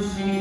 Deus.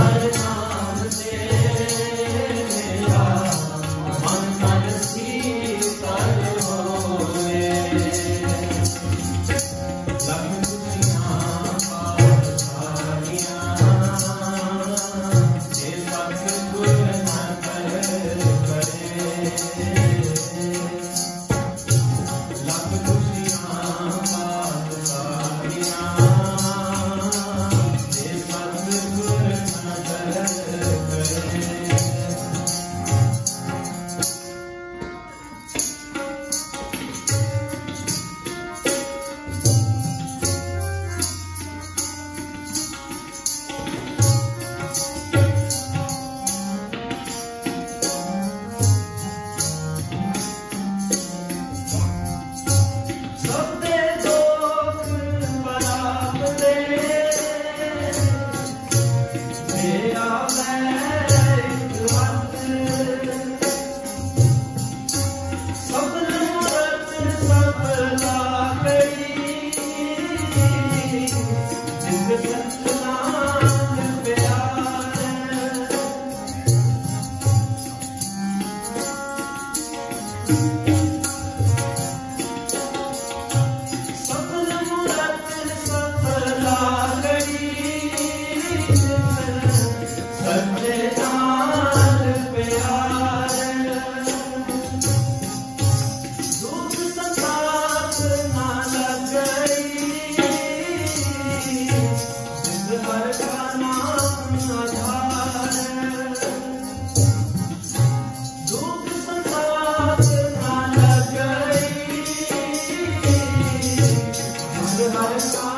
Hare Spotify.